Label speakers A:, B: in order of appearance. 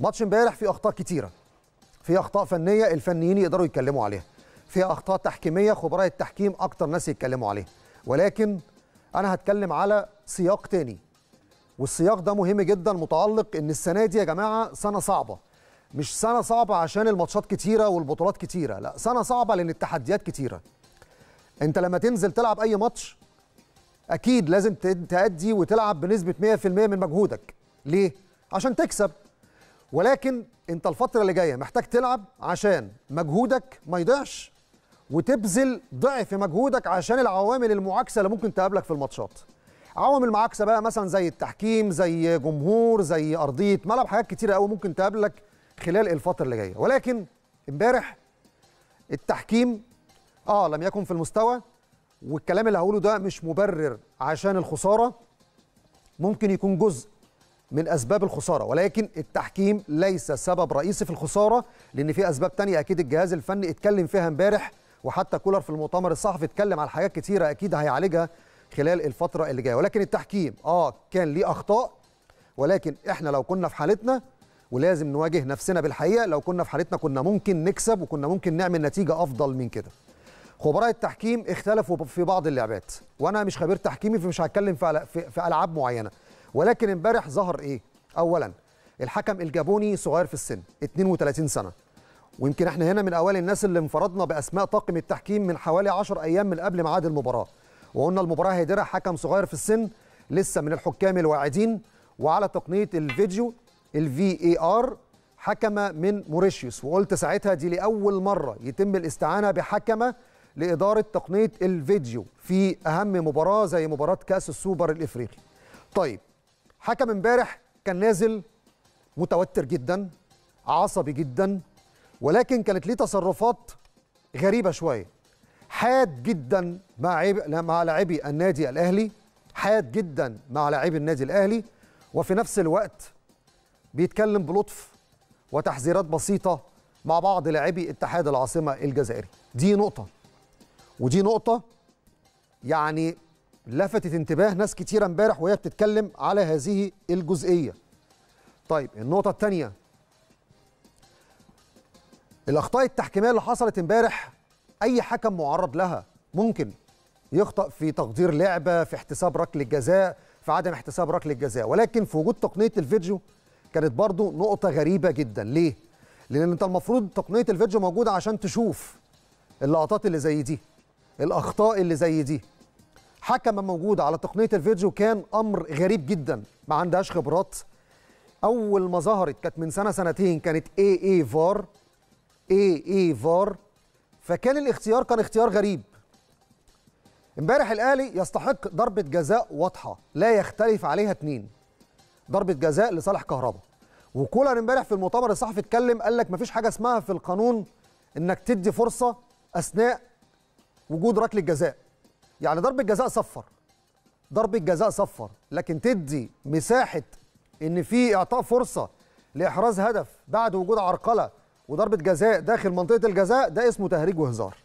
A: ماتش امبارح فيه أخطاء كتيرة. في أخطاء فنية الفنيين يقدروا يتكلموا عليها. في أخطاء تحكيمية خبراء التحكيم أكتر ناس يتكلموا عليها. ولكن أنا هتكلم على سياق تاني. والسياق ده مهم جدا متعلق إن السنة دي يا جماعة سنة صعبة. مش سنة صعبة عشان الماتشات كتيرة والبطولات كتيرة لا سنة صعبة لأن التحديات كتيرة. أنت لما تنزل تلعب أي ماتش أكيد لازم تأدي وتلعب بنسبة 100% من مجهودك. ليه؟ عشان تكسب. ولكن انت الفترة اللي جاية محتاج تلعب عشان مجهودك ما يضيعش وتبذل ضعف مجهودك عشان العوامل المعاكسة اللي ممكن تقابلك في الماتشات. عوامل معاكسة بقى مثلا زي التحكيم زي جمهور زي أرضية ملعب حاجات كتيرة قوي ممكن تقابلك خلال الفترة اللي جاية. ولكن امبارح التحكيم آه لم يكن في المستوى والكلام اللي هقوله ده مش مبرر عشان الخسارة ممكن يكون جزء من أسباب الخسارة ولكن التحكيم ليس سبب رئيسي في الخسارة لأن في أسباب تانية أكيد الجهاز الفني اتكلم فيها امبارح وحتى كولر في المؤتمر الصحفي اتكلم على حاجات كتيرة أكيد هيعالجها خلال الفترة اللي جاية. ولكن التحكيم آه كان ليه أخطاء ولكن إحنا لو كنا في حالتنا ولازم نواجه نفسنا بالحقيقة لو كنا في حالتنا كنا ممكن نكسب وكنا ممكن نعمل نتيجة أفضل من كده. خبراء التحكيم اختلفوا في بعض اللعبات وأنا مش خبير تحكيمي فمش هتكلم في, في ألعاب معينة. ولكن امبارح ظهر إيه؟ اولا الحكم الجابوني صغير في السن 32 سنة. ويمكن إحنا هنا من أوائل الناس اللي انفردنا بأسماء طاقم التحكيم من حوالي 10 أيام من قبل ميعاد المباراة. وقلنا المباراة هيديرها حكم صغير في السن لسه من الحكام الواعدين. وعلى تقنية الفيديو الفي اي ار حكمه من موريشيوس. وقلت ساعتها دي لأول مرة يتم الاستعانة بحكمة لإدارة تقنية الفيديو في أهم مباراة زي مباراة كأس السوبر الإفريقي. طيب حكم امبارح كان نازل متوتر جدا عصبي جدا ولكن كانت ليه تصرفات غريبة شوية. حاد جدا مع مع لاعبي النادي الأهلي حاد جدا مع لاعبي النادي الأهلي وفي نفس الوقت بيتكلم بلطف وتحذيرات بسيطة مع بعض لاعبي اتحاد العاصمة الجزائري. دي نقطة. ودي نقطة يعني لفتت انتباه ناس كتيرة امبارح وهي بتتكلم على هذه الجزئية. طيب النقطة الثانية الأخطاء التحكيمية اللي حصلت امبارح أي حكم معرض لها ممكن يخطأ في تقدير لعبة في احتساب ركلة جزاء في عدم احتساب ركلة جزاء. ولكن في وجود تقنية الفيديو كانت برضو نقطة غريبة جدا. ليه؟ لأن أنت المفروض تقنية الفيديو موجودة عشان تشوف اللقطات اللي زي دي الأخطاء اللي زي دي. حكم موجود على تقنية الفيديو كان أمر غريب جدا. ما عندهاش خبرات. أول ما ظهرت كانت من سنة سنتين كانت اي اي فار اي اي فار فكان الاختيار كان اختيار غريب. امبارح الاهلي يستحق ضربة جزاء واضحة لا يختلف عليها اتنين. ضربة جزاء لصالح كهربا. وكولر امبارح في المؤتمر الصحفي اتكلم قال لك مفيش حاجة اسمها في القانون إنك تدي فرصة أثناء وجود ركلة جزاء. يعني ضربة جزاء صفر. ضربة جزاء صفر. لكن تدي مساحة إن في إعطاء فرصة لإحراز هدف بعد وجود عرقلة وضربة جزاء داخل منطقة الجزاء ده اسمه تهريج وهزار.